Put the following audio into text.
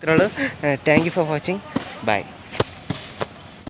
మిత్రులు. Thank you for watching bye